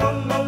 Oh.